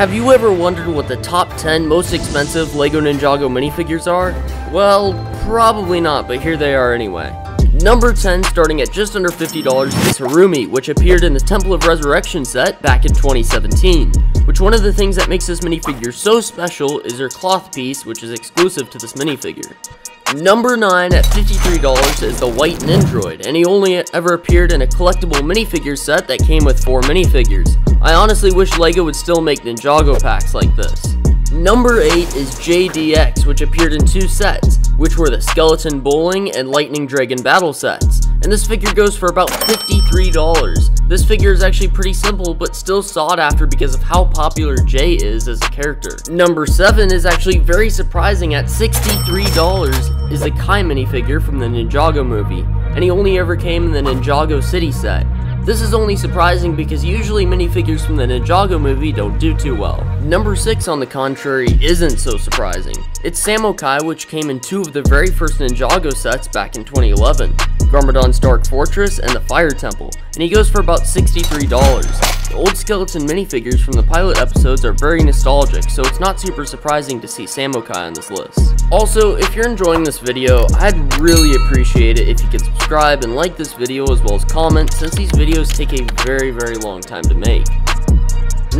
Have you ever wondered what the top 10 most expensive LEGO Ninjago minifigures are? Well, probably not, but here they are anyway. Number 10, starting at just under $50, is Harumi, which appeared in the Temple of Resurrection set back in 2017. Which one of the things that makes this minifigure so special is her cloth piece, which is exclusive to this minifigure. Number 9 at $53 is the White Nindroid, and he only ever appeared in a collectible minifigure set that came with 4 minifigures. I honestly wish LEGO would still make Ninjago packs like this. Number 8 is Jay DX, which appeared in two sets, which were the Skeleton Bowling and Lightning Dragon Battle sets, and this figure goes for about $53. This figure is actually pretty simple, but still sought after because of how popular Jay is as a character. Number 7 is actually very surprising at $63, is the Kai minifigure from the Ninjago movie, and he only ever came in the Ninjago City set. This is only surprising because usually minifigures from the Ninjago movie don't do too well. Number 6 on the contrary isn't so surprising. It's Samukai which came in two of the very first Ninjago sets back in 2011, Garmadon's Dark Fortress and the Fire Temple, and he goes for about $63. The old skeleton minifigures from the pilot episodes are very nostalgic, so it's not super surprising to see Samukai on this list. Also, if you're enjoying this video, I'd really appreciate it if you could subscribe and like this video as well as comment, since these videos take a very, very long time to make.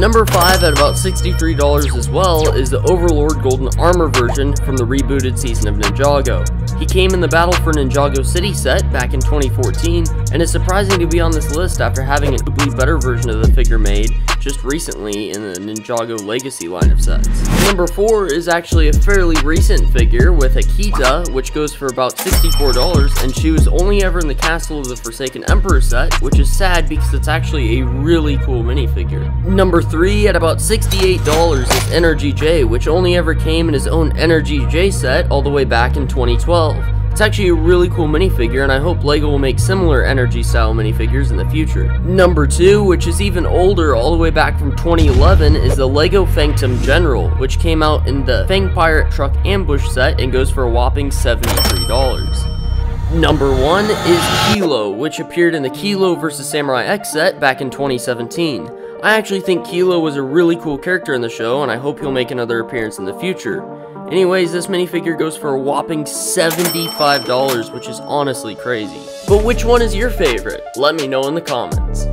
Number 5 at about $63 as well is the Overlord Golden Armor version from the rebooted season of Ninjago. He came in the Battle for Ninjago City set back in 2014, and it's surprising to be on this list after having an ugly better version of the figure made just recently in the Ninjago Legacy line of sets. Number 4 is actually a fairly recent figure with Akita, which goes for about $64, and she was only ever in the Castle of the Forsaken Emperor set, which is sad because it's actually a really cool minifigure. Number 3 at about $68 is Energy Jay, which only ever came in his own Energy Jay set all the way back in 2012. It's actually a really cool minifigure and I hope LEGO will make similar energy style minifigures in the future. Number 2, which is even older all the way back from 2011, is the LEGO Phantom General, which came out in the Fangpyre Truck Ambush set and goes for a whopping $73. Number 1 is Killow, which appeared in the Killow vs Samurai X set back in 2017. I actually think Killow was a really cool character in the show and I hope he'll make another appearance in the future. Anyways, this minifigure goes for a whopping $75, which is honestly crazy. But which one is your favorite? Let me know in the comments.